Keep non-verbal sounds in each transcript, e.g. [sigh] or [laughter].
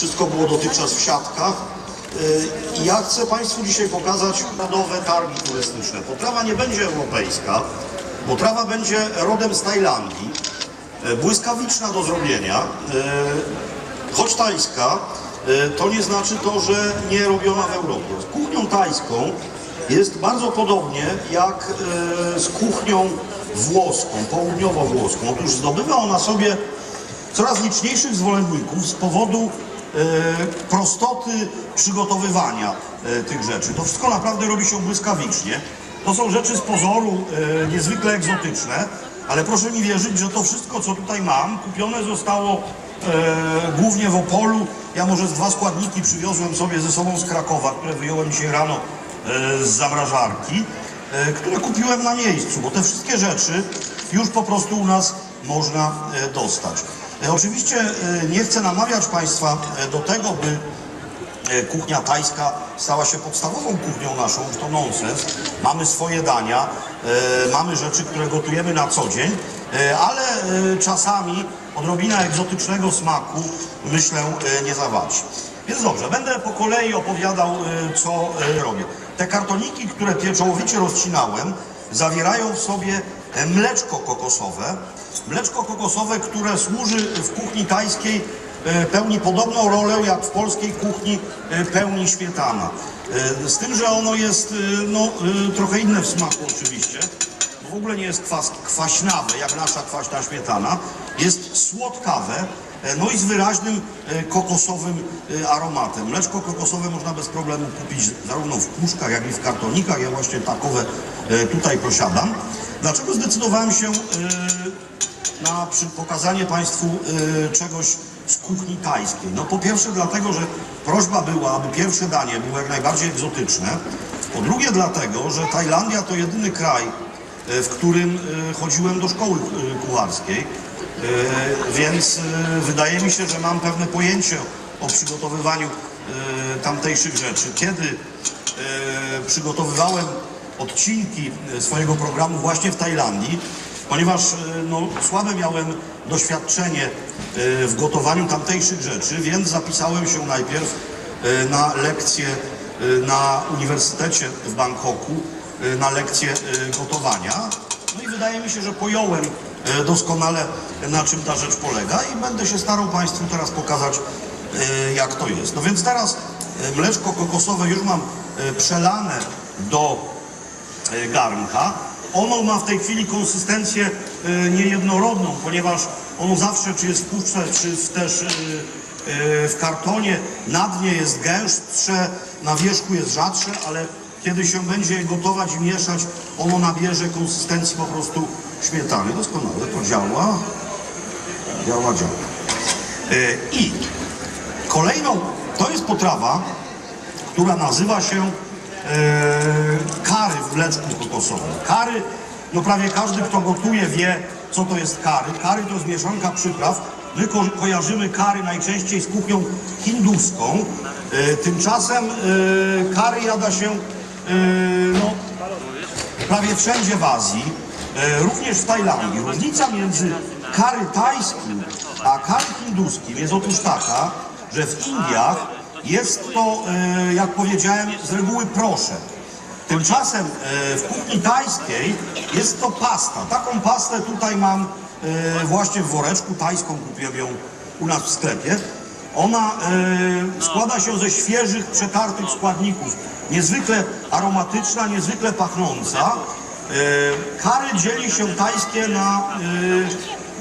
Wszystko było dotychczas w siatkach. Y, ja chcę Państwu dzisiaj pokazać nowe targi turystyczne. Potrawa nie będzie europejska, bo trawa będzie rodem z Tajlandii. Y, Błyskawiczna do zrobienia. Y, Choć tajska, to nie znaczy to, że nie robiona w Europie. Z kuchnią tajską jest bardzo podobnie jak z kuchnią włoską, południowo-włoską. Otóż zdobywa ona sobie coraz liczniejszych zwolenników z powodu prostoty przygotowywania e, tych rzeczy. To wszystko naprawdę robi się błyskawicznie. To są rzeczy z pozoru e, niezwykle egzotyczne, ale proszę mi wierzyć, że to wszystko, co tutaj mam, kupione zostało e, głównie w Opolu. Ja może z dwa składniki przywiozłem sobie ze sobą z Krakowa, które wyjąłem dzisiaj rano e, z zamrażarki, e, które kupiłem na miejscu, bo te wszystkie rzeczy już po prostu u nas można e, dostać. E, Oczywiście e, nie chcę namawiać Państwa e, do tego, by kuchnia tajska stała się podstawową kuchnią naszą, to nonsens. Mamy swoje dania, mamy rzeczy, które gotujemy na co dzień, ale czasami odrobina egzotycznego smaku, myślę, nie zawadzi. Więc dobrze, będę po kolei opowiadał, co robię. Te kartoniki, które pieczołowicie rozcinałem, zawierają w sobie mleczko kokosowe. Mleczko kokosowe, które służy w kuchni tajskiej e, pełni podobną rolę jak w polskiej kuchni e, pełni śmietana. E, Z tym, że ono jest no, trochę inne w smaku oczywiście, w ogóle nie jest kwas, kwaśnawe jak nasza kwaśna śmietana, jest słodkawe, no i z wyraźnym kokosowym aromatem. Mleczko kokosowe można bez problemu kupić zarówno w puszkach, jak i w kartonikach. Ja właśnie takowe tutaj posiadam. Dlaczego zdecydowałem się e, na pokazanie Państwu y, czegoś z kuchni tajskiej. No po pierwsze dlatego, że prośba była, aby pierwsze danie było jak najbardziej egzotyczne. Po drugie dlatego, że Tajlandia to jedyny kraj, w którym chodziłem do szkoły kucharskiej. Więc wydaje mi się, że mam pewne pojęcie o przygotowywaniu tamtejszych rzeczy. Kiedy przygotowywałem odcinki y, swojego programu właśnie w Tajlandii, ponieważ y, no, słabe miałem doświadczenie y, w gotowaniu tamtejszych rzeczy, więc zapisałem się najpierw na lekcję na Uniwersytecie w Bangkoku, na lekcję gotowania. No i wydaje mi się, że pojąłem doskonale na czym ta rzecz polega i będę się starał Państwu teraz pokazać jak to jest. No więc teraz mleczko kokosowe już mam przelane do e, garnka. Ono ma w tej chwili konsystencję e, niejednorodną, ponieważ ono zawsze, czy jest w puszce, czy też e, e, w kartonie, na dnie jest gęstsze, na wierzchu jest rzadsze, ale kiedy się będzie gotować i mieszać, ono nabierze konsystencji po prostu śmietany. Doskonale to działa. Działa, działa. E, I kolejną, to jest potrawa, która nazywa się e, kary w mleczku kokosowym. Kary, no prawie każdy, kto gotuje wie, co to jest kary. Kary to jest mieszanka przypraw. My ko kojarzymy kary najczęściej z kuchnią hinduską. E, tymczasem e, kary jada się e, no, prawie wszędzie w Azji, również w Tajlandii. Różnica między kary tajskim a kary hinduskim jest otóż taka, że w Indiach jest to, e, jak powiedziałem, z reguły proszek. Tymczasem e, w kuchni tajskiej jest to pasta. Taką pastę tutaj mam e, właśnie w woreczku. Tajską kupiłem ją u nas w sklepie. Ona składa się ze świeżych, przetartych składników. Niezwykle aromatyczna, niezwykle pachnąca. Kary dzieli się tajskie na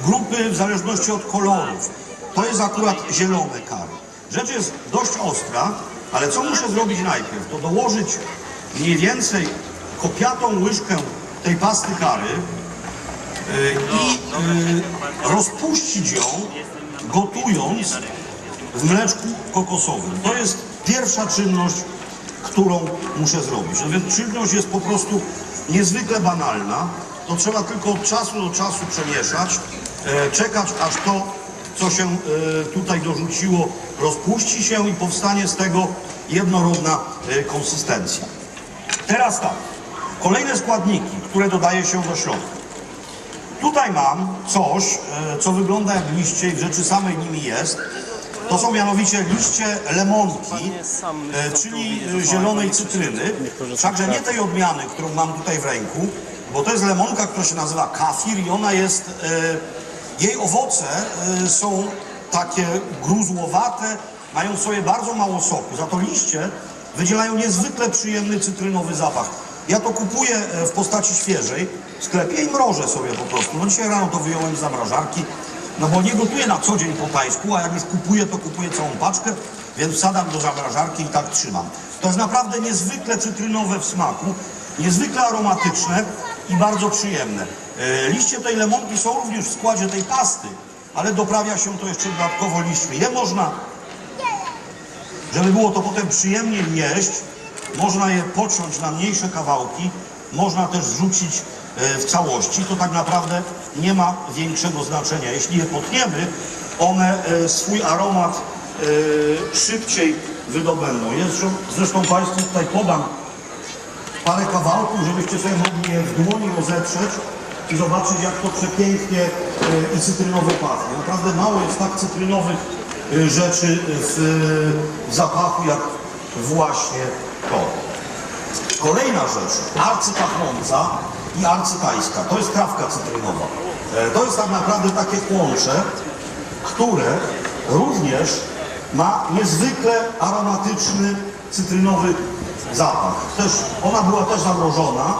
grupy w zależności od kolorów. To jest akurat zielone kary. Rzecz jest dość ostra, ale co muszę zrobić najpierw? To dołożyć mniej więcej kopiatą łyżkę tej pasty kary y, i y, rozpuścić ją, gotując w mleczku kokosowym. To jest pierwsza czynność, którą muszę zrobić. No więc czynność jest po prostu niezwykle banalna. To trzeba tylko od czasu do czasu przemieszać, e, czekać aż to, co się e, tutaj dorzuciło, rozpuści się i powstanie z tego jednorodna e, konsystencja. Teraz tak, kolejne składniki, które dodaje się do środka. Tutaj mam coś, e, co wygląda jak liście i w rzeczy samej nimi jest. To są mianowicie liście lemonki, czyli zielonej cytryny, wszakże nie tej odmiany, którą mam tutaj w ręku, bo to jest lemonka, która się nazywa kafir i ona jest, jej owoce e, są takie gruzłowate, mają w sobie bardzo mało soku, za to liście wydzielają niezwykle przyjemny cytrynowy zapach. Ja to kupuję e, w postaci świeżej w sklepie i mrożę sobie po prostu. No dzisiaj rano to wyjąłem z zamrażarki, no bo nie gotuję na co dzień po tajsku, a jak już kupuję, to kupuję całą paczkę, więc wsadzam do zamrażarki i tak trzymam. To jest naprawdę niezwykle cytrynowe w smaku, niezwykle aromatyczne i bardzo przyjemne. E, Liście tej lemonki są również w składzie tej pasty, ale doprawia się to jeszcze dodatkowo liśćmi. Je można żeby było to potem przyjemnie jeść, można je pociąć na mniejsze kawałki, można też zrzucić e, w całości. To tak naprawdę nie ma większego znaczenia. Jeśli je potniemy, one e, swój aromat szybciej wydobędą. Jest, zresztą Państwu tutaj podam parę kawałków, żebyście sobie mogli je w dłoni rozetrzeć i zobaczyć, jak to przepięknie e, i cytrynowo pachnie. Naprawdę mało jest tak cytrynowych e, rzeczy w, zapachu, jak właśnie to. Kolejna rzecz, arcypachnąca i arcytajska, to jest trawka cytrynowa. E, To jest tak naprawdę takie kłącze, które również ma niezwykle aromatyczny, cytrynowy zapach. Też, ona była też zamrożona,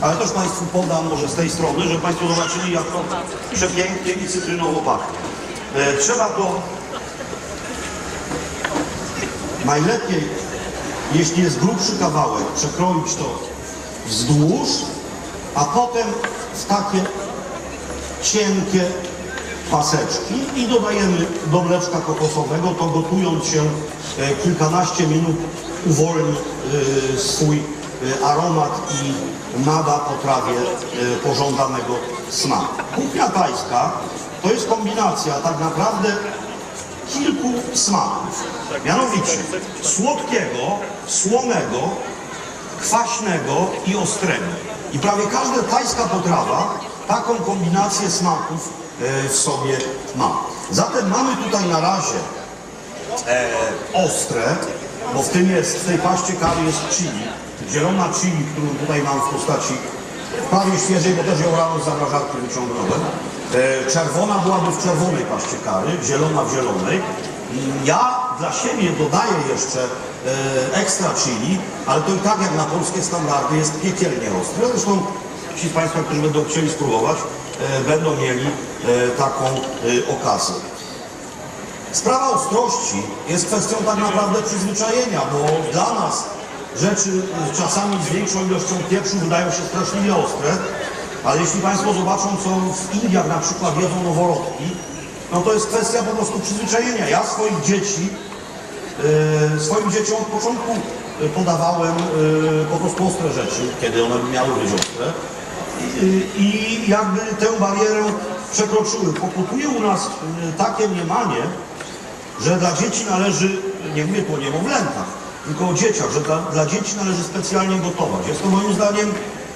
ale też Państwu podam może z tej strony, żeby Państwo zobaczyli, jak to przepięknie i cytrynowo pachnie. E, trzeba to najlepiej, jeśli jest grubszy kawałek, przekroić to wzdłuż, a potem w takie cienkie paseczki i dodajemy do mleczka kokosowego, to gotując się e, kilkanaście minut uwolni e, swój aromat i nada potrawie e, pożądanego smaku. Kuchnia tajska to jest kombinacja tak naprawdę kilku smaków. Mianowicie słodkiego, słonego, kwaśnego i ostrego. I prawie każda tajska potrawa taką kombinację smaków e, w sobie ma. Zatem mamy tutaj na razie e, ostre, bo w tym jest, w tej paście kary jest chili, zielona chili, którą tutaj mam w postaci prawie świeżej, bo też ją rano z zamrażarki wyciągnąłem. E, czerwona byłaby w czerwonej paście kary, zielona w zielonej. I Ja dla siebie dodaję jeszcze e, ekstra chili, ale to i tak jak na polskie standardy jest piekielnie ostre. Zresztą ci z Państwa, którzy będą chcieli spróbować, e, będą mieli e, taką e, okazję. Sprawa ostrości jest kwestią tak naprawdę przyzwyczajenia, bo dla nas rzeczy y, czasami z większą ilością pieprzu wydają się straszliwie ostre, ale jeśli Państwo zobaczą, co w Indiach na przykład jedzą noworodki, no to jest kwestia po prostu przyzwyczajenia. Ja swoich dzieci, y, swoim dzieciom od początku y, podawałem y, po prostu ostre rzeczy, kiedy one miały być ostre. I, i jakby tę barierę przekroczyły. Pokutuje u nas takie mniemanie, że dla dzieci należy, nie mówię tu o niemowlętach, tylko o dzieciach, że dla, dla dzieci należy specjalnie gotować. Jest to moim zdaniem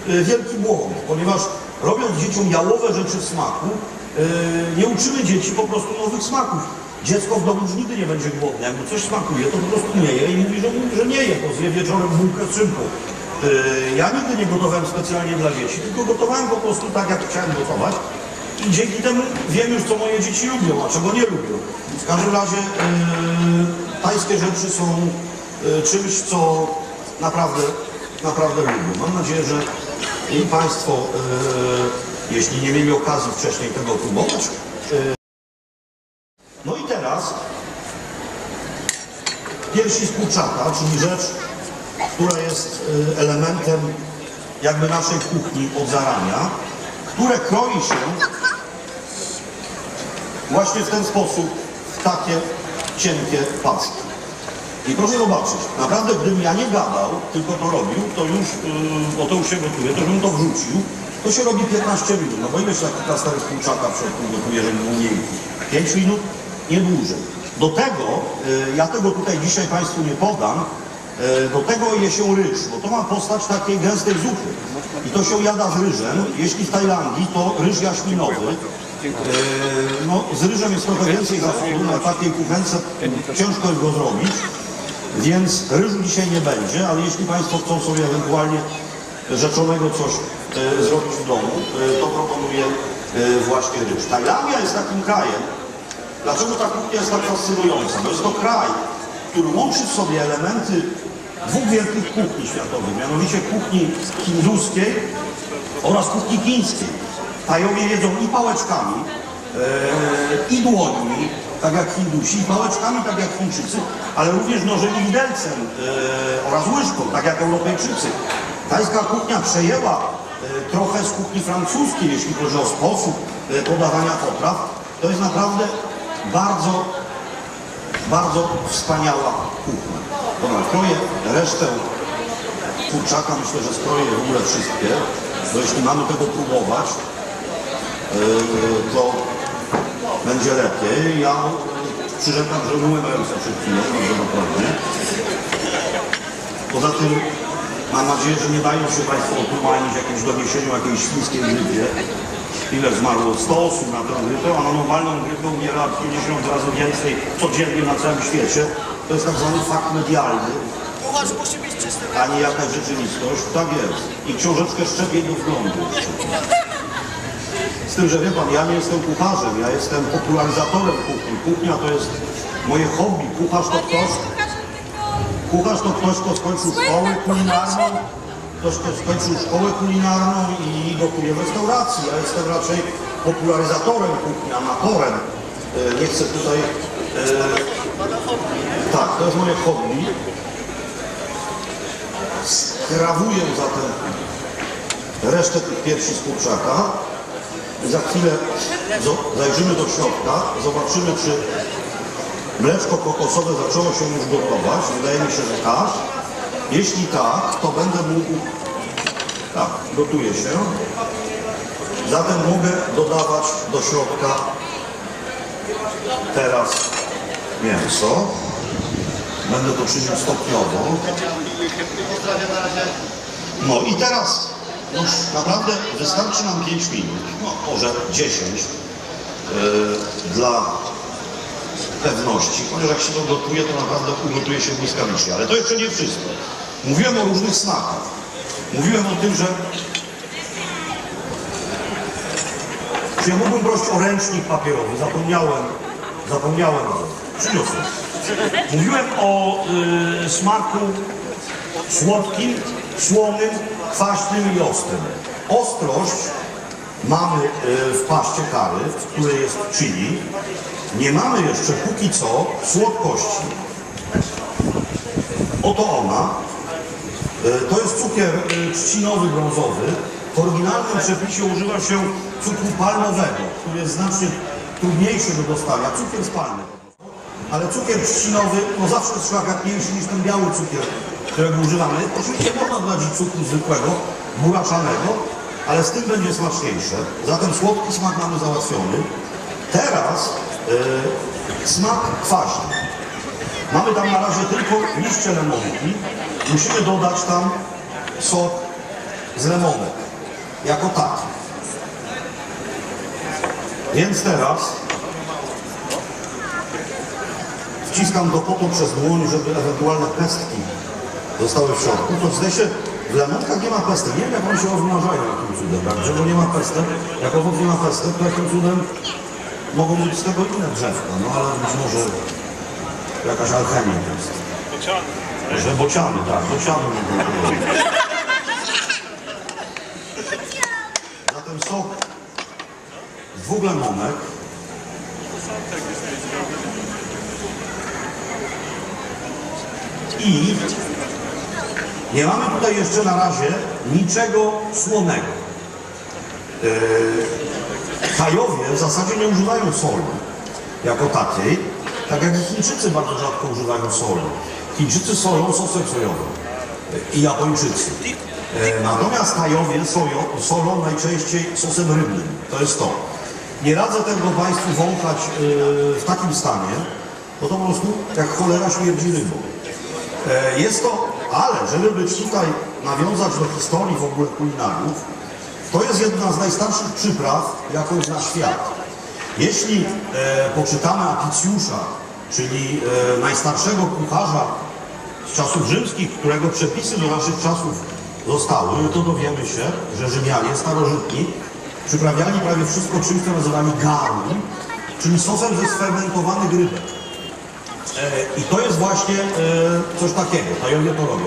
y, wielki błąd, ponieważ robiąc dzieciom jałowe rzeczy w smaku, y, nie uczymy dzieci po prostu nowych smaków. Dziecko w domu już nigdy nie będzie głodne. Jak mu coś smakuje, to po prostu nie je i mówi, że, że nie je, to zje wieczorem bułkę z szynką. Y, Ja nigdy nie gotowałem specjalnie dla dzieci, tylko gotowałem po prostu tak, jak chciałem gotować. I dzięki temu wiem już, co moje dzieci lubią, a czego nie lubią. W każdym razie yy, tajskie rzeczy są czymś, co naprawdę, naprawdę lubią. Mam nadzieję, że i Państwo, yy, jeśli nie mieli okazji wcześniej tego próbować. Yy. No i teraz piersi z kurczaka, czyli rzecz, która jest elementem jakby naszej kuchni od zarania, które kroi się właśnie w ten sposób, w takie cienkie paczki. I proszę zobaczyć, naprawdę gdybym ja nie gadał, tylko to robił, to już, bo to już się gotuje, to bym to wrzucił, to się robi 15 minut. No bo ile się taki plasterek kurczaka środku gotuje, żeby był miękki? 5 minut? Nie dłużej. Do tego, yy, ja tego tutaj dzisiaj Państwu nie podam, yy, do tego je się ryż, bo to ma postać takiej gęstej zupy. I to się jada z ryżem. Jeśli w Tajlandii, to ryż jaśminowy. No, z ryżem jest trochę więcej zachodu, na takiej kuchence ciężko jest go zrobić, więc ryżu dzisiaj nie będzie, ale jeśli Państwo chcą sobie ewentualnie rzeczonego coś e, zrobić w domu, e, to proponuję e, właśnie ryż. Tajlandia jest takim krajem, dlaczego ta kuchnia jest tak fascynująca? Bo jest to kraj, który łączy w sobie elementy dwóch wielkich kuchni światowych, mianowicie kuchni hinduskiej oraz kuchni chińskiej. Tajowie jedzą i pałeczkami, e, i dłońmi, tak jak Hindusi, pałeczkami, tak jak Chińczycy, ale również nożem i widelcem e, oraz łyżką, tak jak Europejczycy. Tajska kuchnia przejęła e, trochę z kuchni francuskiej, jeśli chodzi o sposób e, podawania potraw. To jest naprawdę bardzo, bardzo wspaniała kuchnia. Dobra, kroję resztę kurczaka, myślę, że skroję w ogóle wszystkie, bo jeśli mamy tego próbować, to będzie lepiej. Ja przyrzekam, że umyłem ręce przed chwilą, bardzo dokładnie. Poza tym mam nadzieję, że nie dają się Państwo otumanić jakimś doniesieniu jakiejś świńskiej grypie. Ile zmarło? 100 osób na tę grypę, a na normalną grypę umiera 50 razy więcej codziennie na całym świecie. To jest tak zwany fakt medialny, Kucharz musi być czysty. a nie jakaś rzeczywistość. Tak jest. I książeczkę szczepień do wglądu. [laughs] Z tym, że wie pan, ja nie jestem kucharzem, ja jestem popularyzatorem kuchni. Kuchnia to jest moje hobby. Kucharz to ktoś, kucharz to ktoś, kto skończył szkołę kulinarną, ktoś, kto skończył szkołę kulinarną i gotuje w restauracji. Ja jestem raczej popularyzatorem kuchni, amatorem. E, Nie chcę tutaj... E, tak, to jest moje hobby. Skrawuję zatem resztę tych piersi z kurczaka. Za chwilę zajrzymy do środka, zobaczymy, czy mleczko kokosowe zaczęło się już gotować. Wydaje mi się, że tak. Jeśli tak, to będę mógł... Tak, gotuje się. Zatem mogę dodawać do środka teraz mięso. Będę to czynił stopniowo. No i teraz już naprawdę wystarczy nam 5 minut, no może 10 yy, dla pewności, ponieważ jak się to gotuje, to naprawdę ugotuje się błyskawicznie. Ale to jeszcze nie wszystko. Mówiłem o różnych smakach. Mówiłem o tym, że czy ja mógłbym prosić o ręcznik papierowy? Zapomniałem, zapomniałem, przyniosłem. Mówiłem o y, smaku słodkim, słonym, kwaśnym i ostrym. Ostrość mamy y, w paście kary, w której jest chili. Nie mamy jeszcze póki co słodkości. Oto ona. Y, To jest cukier y, trzcinowy, brązowy. W oryginalnym przepisie używa się cukru palmowego, który jest znacznie trudniejszy do dostania. Cukier z palmy. Ale cukier trzcinowy no zawsze jest szlachetniejszy niż ten biały cukier, którego używamy. Oczywiście można dodać i cukru zwykłego, buraczanego, ale z tym będzie smaczniejsze. Zatem słodki smak mamy załatwiony. Teraz yy, smak kwaśny. Mamy tam na razie tylko liście lemonki. Musimy dodać tam sok z lemonek, jako taki. Więc teraz wciskam do potu przez dłoń, żeby ewentualne pestki zostały w środku. To zdaje się, w lemonkach nie ma pestek. Nie wiem, jak one się rozmnażają jakim cudem, tak? Nie ma pestek, jak owoc nie ma pestek, to jakim cudem mogą być z tego inne drzewka. No ale być może jakaś alchemia jest. Że bociany, tak, bociany mogą. Zatem sok z dwóch lemonek. I nie mamy tutaj jeszcze na razie niczego słonego. Yy, Tajowie w zasadzie nie używają soli jako takiej, tak jak Chińczycy bardzo rzadko używają soli. Chińczycy solą sosem sojowym i Japończycy. E, Natomiast Tajowie soją, solą najczęściej sosem rybnym. To jest to. Nie radzę tego Państwu wąchać e, w takim stanie, bo to po prostu jak cholera śmierdzi rybą. E, Jest to, ale żeby być tutaj, nawiązać do historii w ogóle kulinariów, to jest jedna z najstarszych przypraw, jaką zna świat. Jeśli e, poczytamy Apicjusza, czyli e, najstarszego kucharza z czasów rzymskich, którego przepisy do naszych czasów zostały, to dowiemy się, że Rzymianie starożytni przyprawiali prawie wszystko czymś, co nazywali garum, czyli sosem ze sfermentowanych rybek. E, I to jest właśnie e, coś takiego, tajowie to robią.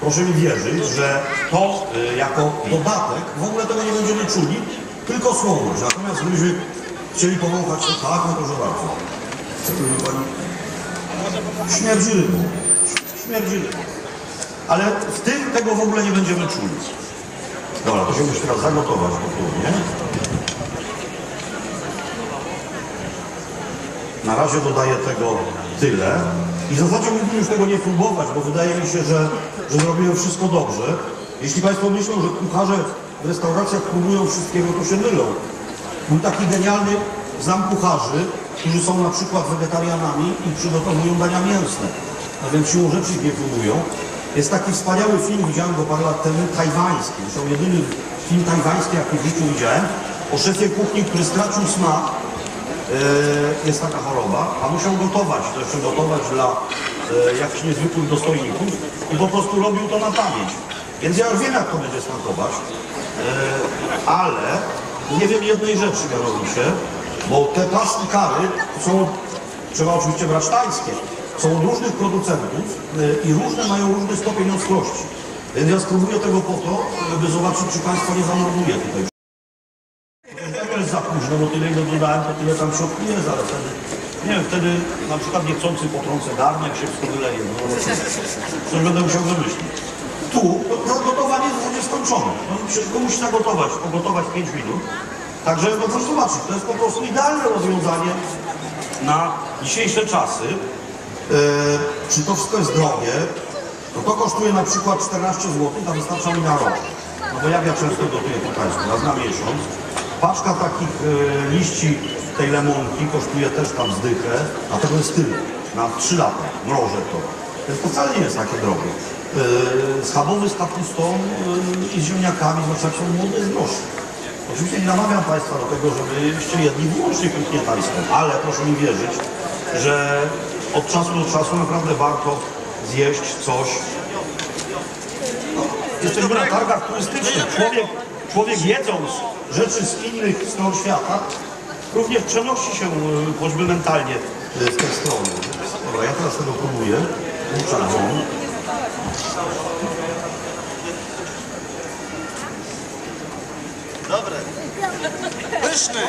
Proszę mi wierzyć, że to e, jako dodatek, w ogóle tego nie będziemy czuli, tylko słodność. Natomiast gdybyśmy chcieli powąchać, to tak, no proszę bardzo. Co tu pani? Śmierdzi rybą. Śmierdzi. Ale w tym tego w ogóle nie będziemy czuli. Dobra, to się musi teraz zagotować potwornie. Na razie dodaję tego tyle. I mógłbym już tego nie próbować, bo wydaje mi się, że, że zrobiłem wszystko dobrze. Jeśli Państwo myślą, że kucharze w restauracjach próbują wszystkiego, to się mylą. Był taki genialny, znam kucharzy, którzy są na przykład wegetarianami i przygotowują dania mięsne. A więc siłą rzeczy nie próbują. Jest taki wspaniały film, widziałem go parę lat temu, tajwański. Zresztą jedyny film tajwański, jaki w życiu widziałem, o szefie kuchni, który stracił smak jest taka choroba, a muszą gotować, to jeszcze gotować dla e, jakichś niezwykłych dostojników i po prostu robił to na pamięć. Więc ja już wiem, jak to będzie smakować, e, ale nie wiem jednej rzeczy mianowicie, bo te pasty kary są, trzeba oczywiście brać tańskie, są od różnych producentów e, i różne mają różny stopień ostrości. Więc ja spróbuję tego po to, żeby zobaczyć, czy Państwo nie zamorduje tutaj. Ile dodałem, to tyle tam środku jest, ale wtedy, nie wiem, wtedy na przykład niechcący potrącę garnek, się wszystko wyleje, no coś będę musiał wymyślić. Tu to, to gotowanie jest skończone. No, wszystko musi zagotować, pogotować 5 minut. Także no proszę zobaczyć, to jest po prostu idealne rozwiązanie na dzisiejsze czasy. E, czy to wszystko jest drogie? No to kosztuje na przykład 14 zł, a wystarcza mi na rok. No bo jak ja często gotuję po Państwu, raz na miesiąc. Paczka takich e, liści tej lemonki kosztuje też tam zdychę, a tego jest tyle. Na 3 lata mrożę to. Więc to wcale nie jest takie drogie. E, schabowy z kapustą e, i z ziemniakami, zwłaszcza są młode, droższy. Oczywiście nie namawiam Państwa do tego, żebyście jedli wyłącznie kuchnię tajską, ale proszę mi wierzyć, że od czasu do czasu naprawdę warto zjeść coś. No, jesteśmy na targach turystycznych. Człowiek, człowiek jedząc rzeczy z innych stron świata, również przenosi się e, choćby mentalnie e, w tę stronę. Dobra, ja teraz tego próbuję. Dobre. Pyszne.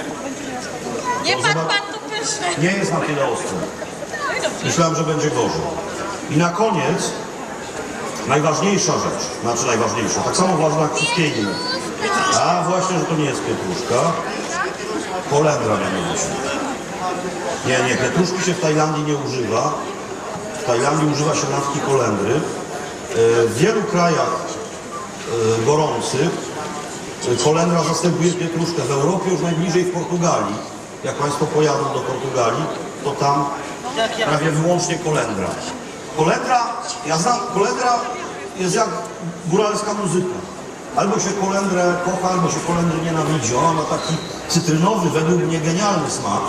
Nie pan, pan tu pyszny. Nie jest na tyle ostre. Myślałem, że będzie gorzej. I na koniec najważniejsza rzecz, znaczy najważniejsza, tak samo ważna jak wszystkie inne. A właśnie, że to nie jest pietruszka. Kolendra mianowicie. Nie, nie, pietruszki się w Tajlandii nie używa. W Tajlandii używa się nawki kolendry. E, W wielu krajach e, gorących e, kolendra zastępuje pietruszkę. W Europie już najbliżej w Portugalii. Jak Państwo pojadą do Portugalii, to tam prawie wyłącznie kolendra. Kolendra, ja znam, kolendra jest jak góralska muzyka. Albo się kolendrę kocha, albo się kolendry nienawidzi. Ona ma taki cytrynowy, według mnie genialny smak.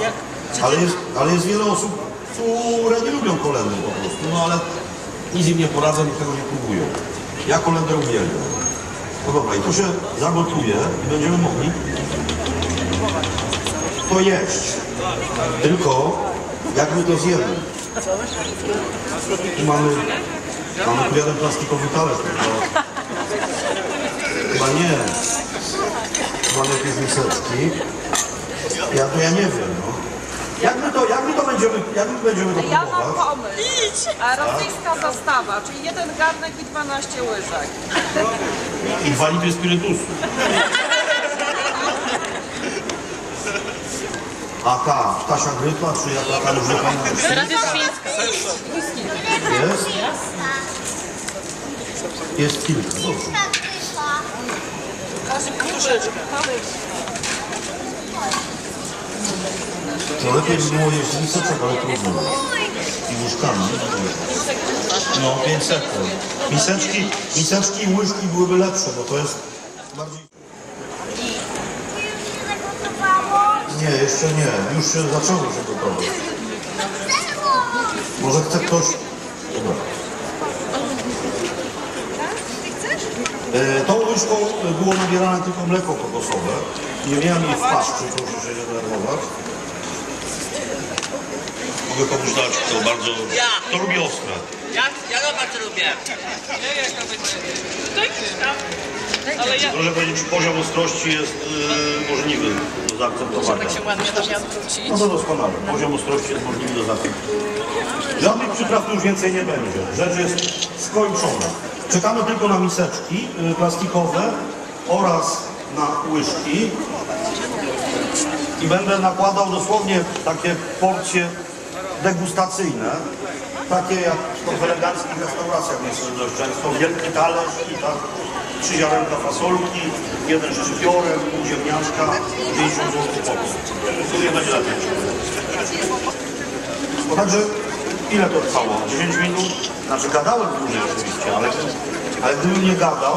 Ale jest, ale jest wiele osób, które nie lubią kolendry po prostu. No ale nic im nie poradzę, nikt tego nie próbują. Ja kolendrę uwielbiam. No dobra, i to się zagotuje i będziemy mogli to jeść. Tylko jak my to zjemy? Tu mamy, mamy tu jeden plastikowy talerz. Chyba nie. Mamy jakieś miseczki. Ja to ja nie wiem, no. Jak my to, jak my to będziemy, jak my będziemy to Ja mam próbować? pomysł. A rosyjska zastawa, czyli jeden garnek i 12 łyżek. I dwa litry spirytusu. A ta, ptasia grypa, czy jaka tam już nie pamiętam. Teraz jest świńska. Jest? Jest kilka, dobrze. No lepiej by było jeść miseczek, ale trudno. I łyżkami. No, 500. Miseczki, miseczki i łyżki byłyby lepsze, bo to jest bardziej... Nie, jeszcze nie. Już się zaczęło się gotować. Może chce ktoś... Dobra. E, Tą łyżką e, było nabierane tylko mleko kokosowe. Nie miałem jej w paszczy, proszę się nie denerwować. Mogę komuś dać, to bardzo... Ja. To lubi ostre. Ja, ja bardzo lubię. Ale ja, Proszę powiedzieć, czy poziom ostrości jest e, możliwy do zaakceptowania? ładnie do mnie odwrócić. No to doskonale. Poziom ostrości jest możliwy do zaakceptowania. Żadnych przypraw tu już więcej nie będzie. Rzecz jest skończona. Czekamy tylko na miseczki y, plastikowe oraz na łyżki. I będę nakładał dosłownie takie porcje degustacyjne. Takie jak w eleganckich restauracjach jest dość często. Wielki talerz i tak trzy ziarenka fasolki, jeden z szczypiorem, pół ziemniaczka, 50 zł popis. Tu nie będzie także ile to trwało? 10 minut? Znaczy gadałem dłużej oczywiście, ale, ale gdybym nie gadał,